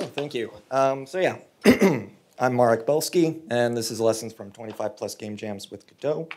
Oh, thank you. Um, so yeah, I'm Marek Belski, and this is Lessons from 25 Plus Game Jams with Godot.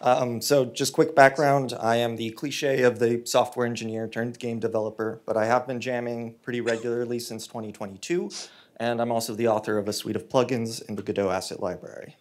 Um, so just quick background, I am the cliche of the software engineer turned game developer, but I have been jamming pretty regularly since 2022, and I'm also the author of a suite of plugins in the Godot Asset Library.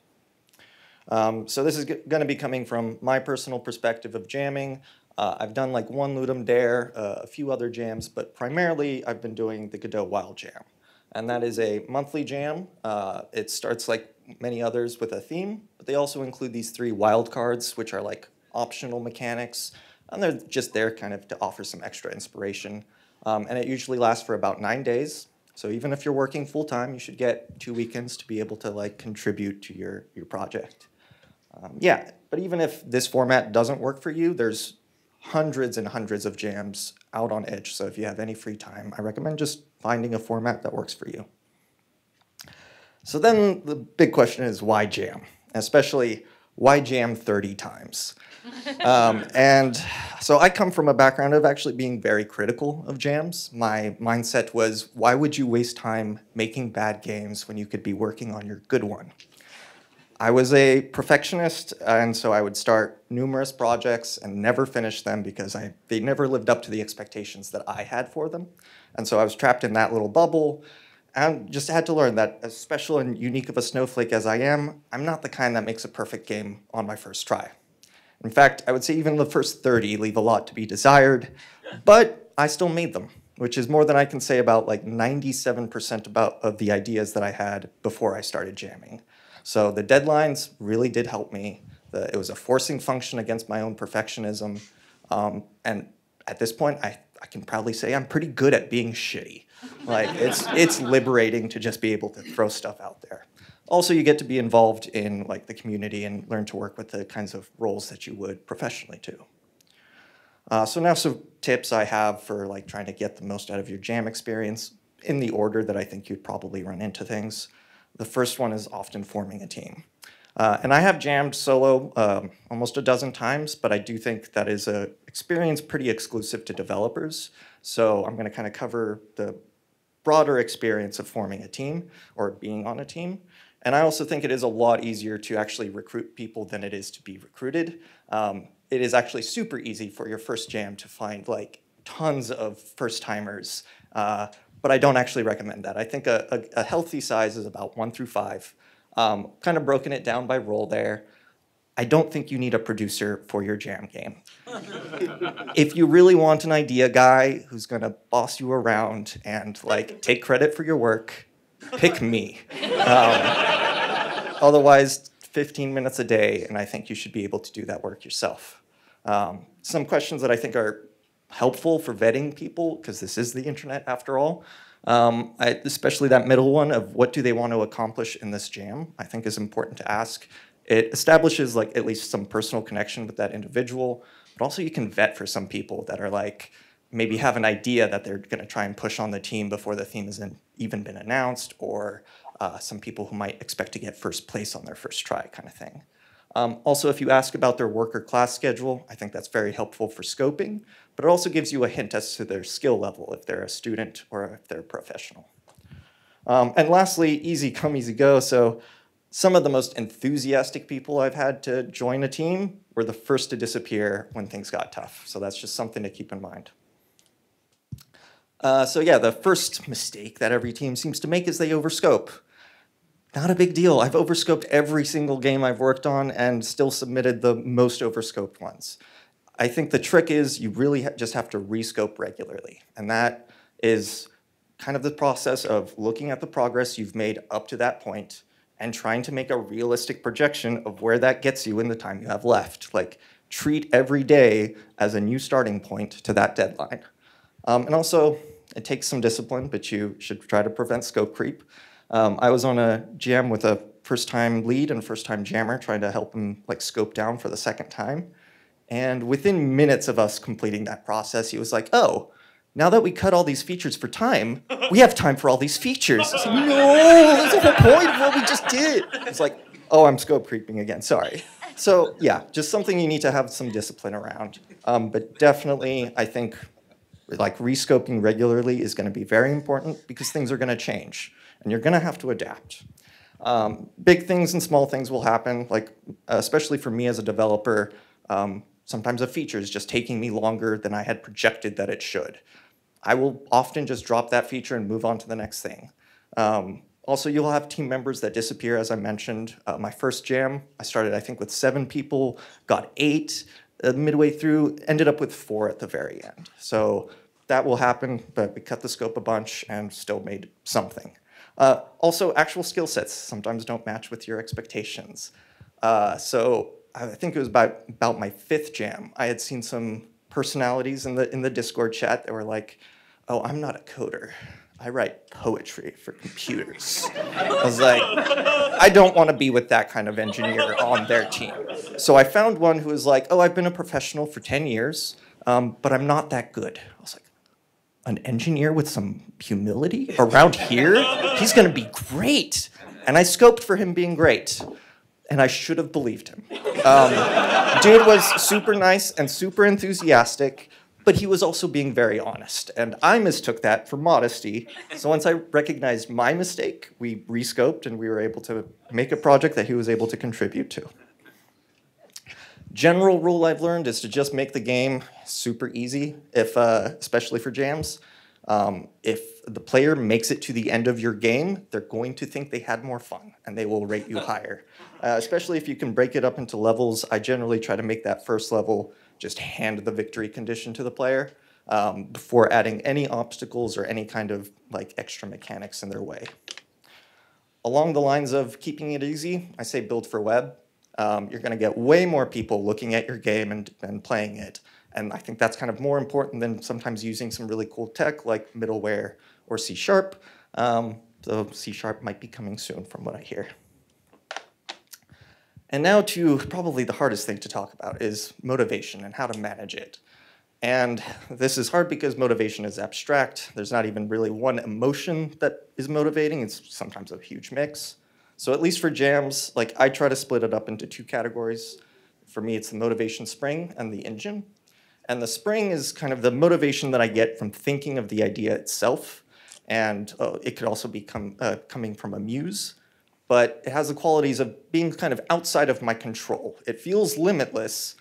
Um, so this is going to be coming from my personal perspective of jamming. Uh, I've done like one Ludum Dare, uh, a few other jams, but primarily I've been doing the Godot Wild Jam. And that is a monthly jam. Uh, it starts like many others with a theme, but they also include these three wildcards, which are like optional mechanics, and they're just there kind of to offer some extra inspiration. Um, and it usually lasts for about nine days. So even if you're working full time, you should get two weekends to be able to like contribute to your, your project. Um, yeah, but even if this format doesn't work for you, there's hundreds and hundreds of jams out on itch. So if you have any free time, I recommend just finding a format that works for you. So then the big question is why jam? Especially why jam 30 times? um, and so I come from a background of actually being very critical of jams. My mindset was, why would you waste time making bad games when you could be working on your good one? I was a perfectionist, uh, and so I would start numerous projects and never finish them because I, they never lived up to the expectations that I had for them. And so I was trapped in that little bubble and just had to learn that as special and unique of a snowflake as I am, I'm not the kind that makes a perfect game on my first try. In fact, I would say even the first 30 leave a lot to be desired, but I still made them, which is more than I can say about like 97% about of the ideas that I had before I started jamming. So the deadlines really did help me. The, it was a forcing function against my own perfectionism. Um, and at this point, I, I can proudly say I'm pretty good at being shitty. Like it's, it's liberating to just be able to throw stuff out there. Also, you get to be involved in like the community and learn to work with the kinds of roles that you would professionally too. Uh, so now some tips I have for like trying to get the most out of your jam experience in the order that I think you'd probably run into things. The first one is often forming a team. Uh, and I have jammed solo um, almost a dozen times, but I do think that is an experience pretty exclusive to developers. So I'm going to kind of cover the broader experience of forming a team or being on a team. And I also think it is a lot easier to actually recruit people than it is to be recruited. Um, it is actually super easy for your first jam to find like tons of first timers uh, but I don't actually recommend that. I think a, a, a healthy size is about one through five. Um, kind of broken it down by role there. I don't think you need a producer for your jam game. if you really want an idea guy who's gonna boss you around and like take credit for your work, pick me. Um, otherwise, 15 minutes a day, and I think you should be able to do that work yourself. Um, some questions that I think are helpful for vetting people, because this is the internet after all. Um, I, especially that middle one of what do they want to accomplish in this jam, I think is important to ask. It establishes like at least some personal connection with that individual, but also you can vet for some people that are like, maybe have an idea that they're going to try and push on the team before the theme has even been announced, or uh, some people who might expect to get first place on their first try kind of thing. Um, also, if you ask about their work or class schedule, I think that's very helpful for scoping, but it also gives you a hint as to their skill level, if they're a student or if they're a professional. Um, and lastly, easy come, easy go. So some of the most enthusiastic people I've had to join a team were the first to disappear when things got tough. So that's just something to keep in mind. Uh, so yeah, the first mistake that every team seems to make is they overscope not a big deal. I've overscoped every single game I've worked on and still submitted the most overscoped ones. I think the trick is you really ha just have to rescope regularly. And that is kind of the process of looking at the progress you've made up to that point and trying to make a realistic projection of where that gets you in the time you have left. Like treat every day as a new starting point to that deadline. Um, and also, it takes some discipline, but you should try to prevent scope creep. Um, I was on a jam with a first-time lead and first-time jammer trying to help him like scope down for the second time. And within minutes of us completing that process, he was like, oh, now that we cut all these features for time, we have time for all these features. Like, no, that's the whole point of what we just did. It's like, oh, I'm scope creeping again, sorry. So yeah, just something you need to have some discipline around. Um, but definitely, I think like rescoping regularly is going to be very important because things are going to change and you're going to have to adapt. Um, big things and small things will happen, like especially for me as a developer, um, sometimes a feature is just taking me longer than I had projected that it should. I will often just drop that feature and move on to the next thing. Um, also, you'll have team members that disappear, as I mentioned. Uh, my first jam, I started, I think, with seven people, got eight uh, midway through, ended up with four at the very end. So that will happen, but we cut the scope a bunch and still made something. Uh, also, actual skill sets sometimes don't match with your expectations. Uh, so I think it was about, about my fifth jam. I had seen some personalities in the in the Discord chat that were like, "Oh, I'm not a coder. I write poetry for computers." I was like, I don't want to be with that kind of engineer on their team. So I found one who was like, "Oh, I've been a professional for 10 years, um, but I'm not that good." I was like, an engineer with some humility around here? He's going to be great. And I scoped for him being great. And I should have believed him. Um, dude was super nice and super enthusiastic, but he was also being very honest. And I mistook that for modesty. So once I recognized my mistake, we rescoped and we were able to make a project that he was able to contribute to. General rule I've learned is to just make the game super easy, if uh, especially for jams. Um, if the player makes it to the end of your game, they're going to think they had more fun and they will rate you higher. Uh, especially if you can break it up into levels, I generally try to make that first level just hand the victory condition to the player um, before adding any obstacles or any kind of like extra mechanics in their way. Along the lines of keeping it easy, I say build for web um, you're going to get way more people looking at your game and, and playing it. And I think that's kind of more important than sometimes using some really cool tech like middleware or C Sharp. Um, so C Sharp might be coming soon from what I hear. And now to probably the hardest thing to talk about is motivation and how to manage it. And this is hard because motivation is abstract. There's not even really one emotion that is motivating. It's sometimes a huge mix. So at least for jams, like I try to split it up into two categories. For me, it's the motivation spring and the engine. And the spring is kind of the motivation that I get from thinking of the idea itself. And uh, it could also be com uh, coming from a muse. But it has the qualities of being kind of outside of my control. It feels limitless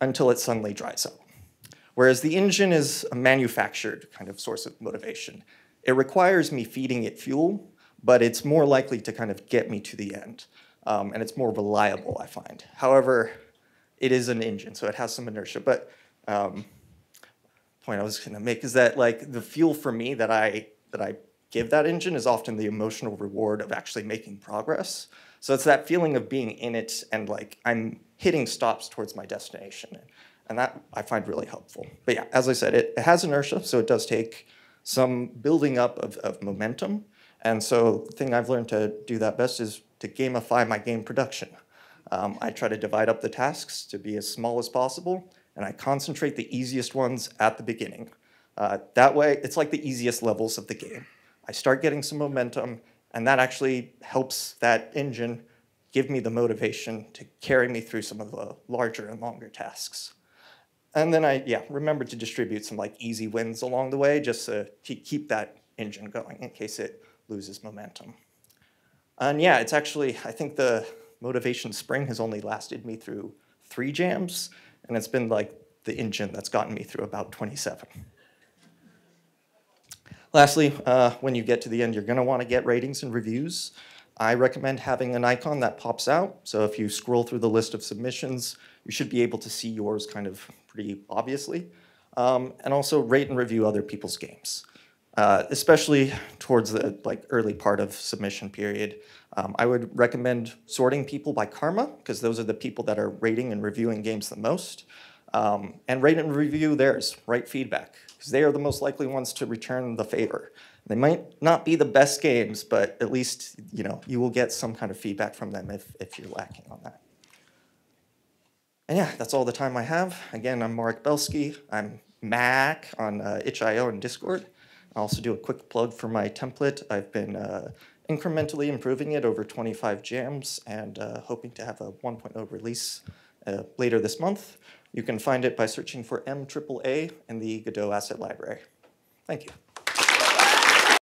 until it suddenly dries up. Whereas the engine is a manufactured kind of source of motivation. It requires me feeding it fuel but it's more likely to kind of get me to the end. Um, and it's more reliable, I find. However, it is an engine, so it has some inertia. But um, point I was going to make is that like the fuel for me that I that I give that engine is often the emotional reward of actually making progress. So it's that feeling of being in it and like I'm hitting stops towards my destination. And that I find really helpful. But yeah, as I said, it, it has inertia, so it does take some building up of, of momentum. And so the thing I've learned to do that best is to gamify my game production. Um, I try to divide up the tasks to be as small as possible, and I concentrate the easiest ones at the beginning. Uh, that way, it's like the easiest levels of the game. I start getting some momentum, and that actually helps that engine give me the motivation to carry me through some of the larger and longer tasks. And then I, yeah, remember to distribute some like easy wins along the way just to keep that engine going in case it loses momentum. And yeah, it's actually, I think the motivation spring has only lasted me through three jams, and it's been like the engine that's gotten me through about 27. Lastly, uh, when you get to the end, you're going to want to get ratings and reviews. I recommend having an icon that pops out. So if you scroll through the list of submissions, you should be able to see yours kind of pretty obviously. Um, and also rate and review other people's games. Uh, especially towards the like early part of submission period. Um, I would recommend sorting people by karma because those are the people that are rating and reviewing games the most. Um, and rate and review theirs, write feedback because they are the most likely ones to return the favor. They might not be the best games, but at least you know you will get some kind of feedback from them if, if you're lacking on that. And yeah, that's all the time I have. Again, I'm Mark Belski. I'm Maaack on uh, itch.io and Discord. I'll also do a quick plug for my template. I've been uh, incrementally improving it over 25 jams and uh, hoping to have a 1.0 release uh, later this month. You can find it by searching for Maaack in the Godot Asset Library. Thank you.